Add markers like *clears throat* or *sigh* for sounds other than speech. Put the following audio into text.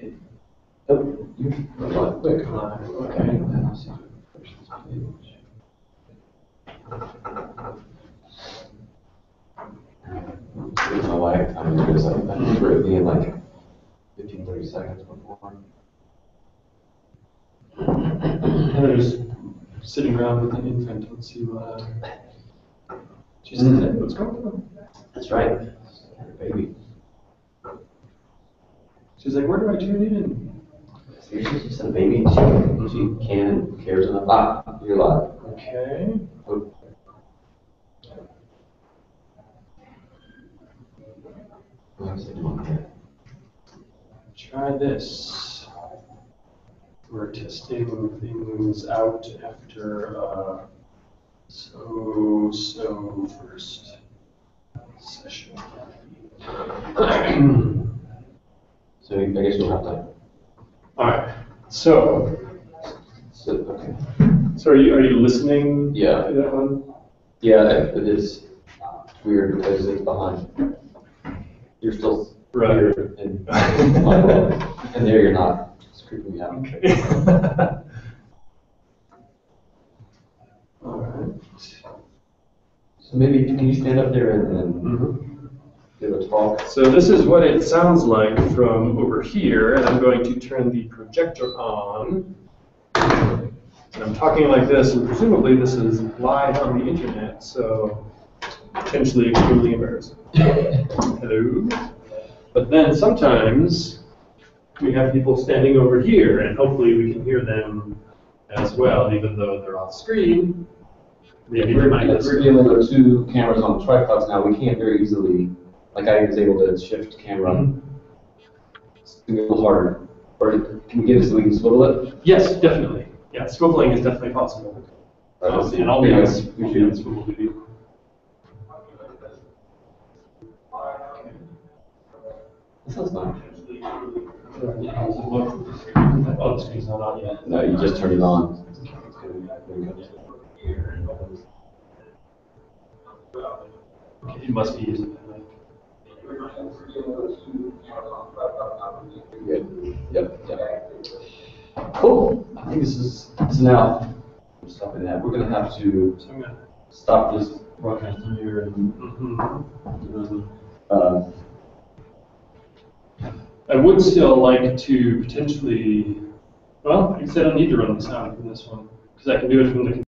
Oh, you, what, quick. Okay. My wife, I'm gonna do something, I remember it being like fifteen, thirty seconds before. Heather's sitting around with an infant, let's see what, uh, she said, what's going on? That's right. Baby. She's like, where do I tune in? Seriously, she said a baby, she, she can and cares enough. Ah, you're live. Okay. Oh. I said you want that. Try this. We're testing things out after, uh, so, so first session. *clears throat* So I guess you'll have to, Alright, so, so, okay. so are you, are you listening? Yeah. To that one? Yeah, it is weird because it's behind. You're still Right. here and, *laughs* and there you're not. It's creeping me out. Okay. *laughs* Alright. So maybe, can you stand up there and, and Mhm. Give a talk? So this is what it sounds like from over here, and I'm going to turn the projector on. And I'm talking like this, and presumably this is live on the internet, so potentially extremely embarrassing. *laughs* Hello? But then sometimes we have people standing over here, and hopefully we can hear them as well, even though they're off screen. Maybe We're we're dealing with two cameras on tripods now, we can't very easily, like I was able to shift camera. It's a little harder. Or can we get it so we can swivel it? Yes, definitely. Yeah, swiveling is definitely possible. Um, And I'll be on, I'll be on swivel duty. This sounds nice. Oh, the screen's not on yet. No, you just turned it on. Okay, You must be using that. Good. Yep, yep. Cool. I think this is, so now, I'm stopping that. We're gonna have to So I'm gonna. stop this broadcast here and, uh, I would still like to potentially, well, I said, I don't need to run the sound from this one, because I can do it from the